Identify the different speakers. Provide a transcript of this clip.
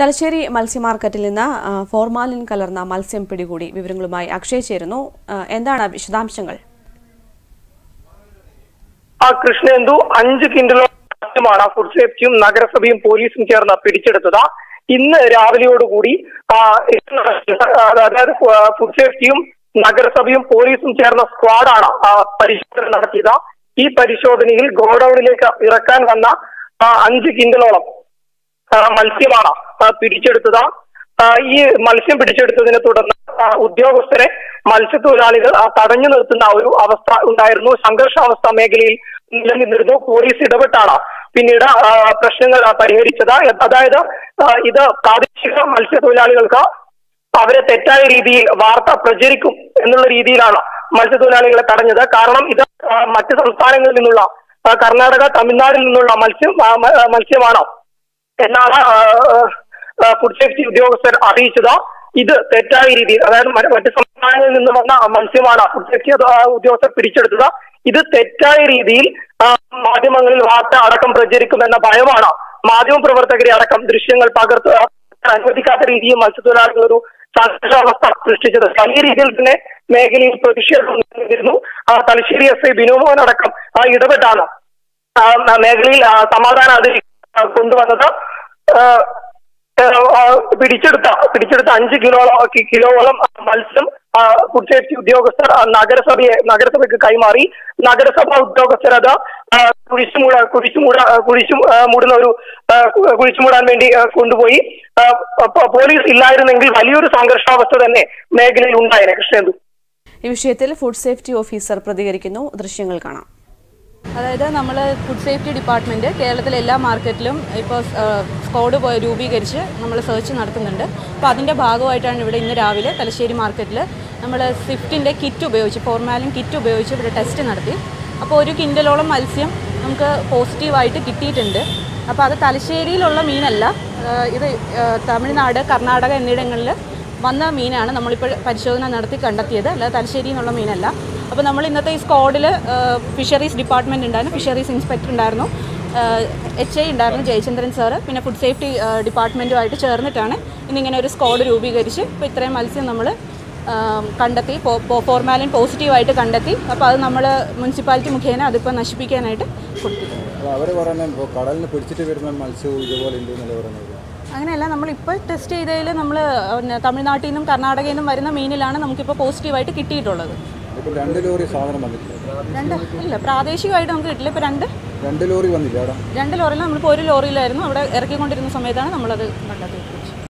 Speaker 1: തലശ്ശേരി മത്സ്യമാർക്കറ്റിൽ നിന്ന് ഫോർമാലിൻ കലർന്ന മത്സ്യം പിടികൂടി വിവരങ്ങളുമായി അക്ഷയ് ചേരുന്നു. എന്താണ് വിശദാംശങ്ങൾ?
Speaker 2: ആ കൃഷ്ണേന്ദു അഞ്ച് കിൻഡലോളം മദ്യമാണ് ഫുഡ് സേഫ്റ്റിയും നഗരസഭയും പോലീസും ചേർന്ന് പിടിച്ചെടുത്തത്. ഇന്ന് രാവിലെയോടുകൂടി അതായത് ഫുഡ് സേഫ്റ്റിയും നഗരസഭയും പോലീസും ചേർന്ന സ്ക്വാഡാണ് പരിശോധന നടത്തിയത്. ഈ പരിശോധനയിൽ ഗോഡൌണിലേക്ക് ഇറക്കാൻ വന്ന അഞ്ച് കിൻഡലോളം മത്സ്യമാണ്? പിടിച്ചെടുത്തത്? ഈ മത്സ്യം പിടിച്ചെടുത്തതിനെ തുടർന്ന് ഉദ്യോഗസ്ഥരെ മത്സ്യത്തൊഴിലാളികൾ തടഞ്ഞു നിർത്തുന്ന ഒരു അവസ്ഥ ഉണ്ടായിരുന്നു. സംഘർഷാവസ്ഥ മേഖലയിൽ നിലനിന്നിരുന്നു. പോലീസ് ഇടപെട്ടാണ് പിന്നീട് പ്രശ്നങ്ങൾ പരിഹരിച്ചത്. അതായത് ഇത് പ്രാദേശിക മത്സ്യത്തൊഴിലാളികൾക്ക് അവരെ തെറ്റായ രീതിയിൽ വാർത്ത പ്രചരിക്കും എന്നുള്ള രീതിയിലാണ് മത്സ്യത്തൊഴിലാളികളെ തടഞ്ഞത്. കാരണം ഇത് മറ്റ് സംസ്ഥാനങ്ങളിൽ നിന്നുള്ള കർണാടക തമിഴ്നാടിൽ നിന്നുള്ള മത്സ്യം മത്സ്യമാണ്? എന്നാണ് ഫുഡ് സേഫ്റ്റി ഉദ്യോഗസ്ഥർ അറിയിച്ചത്. ഇത് തെറ്റായ രീതിയിൽ അതായത് മറ്റ് സംസ്ഥാനങ്ങളിൽ നിന്ന് വന്ന മത്സ്യമാണ് ഫുഡ് സേഫ്റ്റി ഉദ്യോഗസ്ഥർ പിടിച്ചെടുത്തത്. ഇത് തെറ്റായ രീതിയിൽ മാധ്യമങ്ങളിൽ വാർത്ത അടക്കം പ്രചരിക്കുമെന്ന ഭയമാണ് മാധ്യമ പ്രവർത്തകരെ അടക്കം ദൃശ്യങ്ങൾ പകർത്ത് അനുവദിക്കാത്ത രീതിയിൽ മത്സ്യത്തൊഴിലാളികൾ ഒരു സംഘർഷാവസ്ഥ സൃഷ്ടിച്ചത്. വലിയ രീതിയിൽ തന്നെ മേഖലയിൽ പ്രതിഷേധം നിന്നിരുന്നു തലശ്ശേരി എസ് ഐ ബിനുമോഹൻ അടക്കം ഇടപെട്ടാണ് മേഖലയിൽ സമാധാന അതിരി കൊണ്ടുവന്നത്. പിടിച്ചെടുത്ത പിടിച്ചെടുത്ത അഞ്ച് കിലോളം കിലോളം മത്സ്യം ഫുഡ് ഉദ്യോഗസ്ഥർ നഗരസഭയെ നഗരസഭയ്ക്ക് കൈമാറി. നഗരസഭാ ഉദ്യോഗസ്ഥർ അത് കുഴിച്ചുമൂട കുഴിച്ചുമൂട കുഴിച്ചു മൂടുന്ന ഒരു കുഴിച്ചുമൂടാൻ വേണ്ടി കൊണ്ടുപോയി. പോലീസ് ഇല്ലായിരുന്നെങ്കിൽ വലിയൊരു സംഘർഷാവസ്ഥ തന്നെ മേഖലയിൽ ഉണ്ടായേനെ. കൃഷ്ണേന്ദു.
Speaker 1: ഈ വിഷയത്തിൽ ഫുഡ് സേഫ്റ്റി ഓഫീസർ പ്രതികരിക്കുന്നു. ദൃശ്യങ്ങൾ കാണാം.
Speaker 3: അതായത് നമ്മൾ ഫുഡ് സേഫ്റ്റി ഡിപ്പാർട്ട്മെന്റ് കേരളത്തിലെ എല്ലാ മാർക്കറ്റിലും ഇപ്പോൾ സ്കോഡ് രൂപീകരിച്ച് നമ്മൾ സെർച്ച് നടത്തുന്നുണ്ട്. അപ്പോൾ അതിന്റെ ഭാഗമായിട്ടാണ് ഇവിടെ ഇന്ന് രാവിലെ തലശ്ശേരി മാർക്കറ്റിൽ നമ്മൾ സ്വിഫ്റ്റിന്റെ കിറ്റ് ഉപയോഗിച്ച് ഫോർമാലിൻ കിറ്റ് ഉപയോഗിച്ച് ഇവിടെ ടെസ്റ്റ് നടത്തി. അപ്പോൾ ഒരു കിൻഡലോളം മത്സ്യം നമുക്ക് പോസിറ്റീവായിട്ട് കിട്ടിയിട്ടുണ്ട്. അപ്പോൾ അത് തലശ്ശേരിയിലുള്ള മീനല്ല ഇത് തമിഴ്നാട് കർണാടക എന്നിവിടങ്ങളിൽ വന്ന മീനാണ് നമ്മളിപ്പോൾ പരിശോധന നടത്തി കണ്ടെത്തിയത്. അല്ലാതെ തലശ്ശേരിയിൽ നിന്നുള്ള മീനല്ല. അപ്പോൾ നമ്മൾ ഇന്നത്തെ ഈ സ്ക്വാഡിൽ ഫിഷറീസ് ഡിപ്പാർട്ട്മെന്റ് ഉണ്ടായിരുന്നു ഫിഷറീസ് ഇൻസ്പെക്ടർ ഉണ്ടായിരുന്നു. എച്ച് ഐ ഉണ്ടായിരുന്നു ജയചന്ദ്രൻ സാറ് പിന്നെ ഫുഡ് സേഫ്റ്റി ഡിപ്പാർട്ട്മെന്റുമായിട്ട് ചേർന്നിട്ടാണ് ഇന്നിങ്ങനെ ഒരു സ്ക്വാഡ് രൂപീകരിച്ച് ഇപ്പോൾ ഇത്രയും മത്സ്യം നമ്മൾ കണ്ടെത്തി ഫോർമാലിൻ പോസിറ്റീവായിട്ട് കണ്ടെത്തി. അപ്പോൾ അത് നമ്മൾ മുനിസിപ്പാലിറ്റി മുഖേന അതിപ്പോൾ നശിപ്പിക്കാനായിട്ട് കൊടുത്തിട്ടുണ്ട് അങ്ങനെയല്ല നമ്മളിപ്പോൾ ടെസ്റ്റ് ചെയ്തതിൽ നമ്മൾ തമിഴ്നാട്ടിൽ നിന്നും കർണാടകയിൽ നിന്നും വരുന്ന മീനിലാണ് നമുക്കിപ്പോൾ പോസിറ്റീവായിട്ട് കിട്ടിയിട്ടുള്ളത്.
Speaker 4: ഇപ്പോൾ രണ്ട് ലോറി സാധനം വന്നിട്ടില്ല.
Speaker 3: രണ്ട്? ഇല്ല പ്രാദേശികമായിട്ട് നമുക്ക് കിട്ടില്ല. ഇപ്പോൾ രണ്ട്?
Speaker 4: രണ്ട് ലോറി വന്നില്ല അവിടെ
Speaker 3: രണ്ട് ലോറിയിൽ നമ്മളിപ്പോൾ ഒരു ലോറിയിലായിരുന്നു. അവിടെ ഇറക്കിക്കൊണ്ടിരുന്ന സമയത്താണ് നമ്മളത് കണ്ടെത്തിയത്.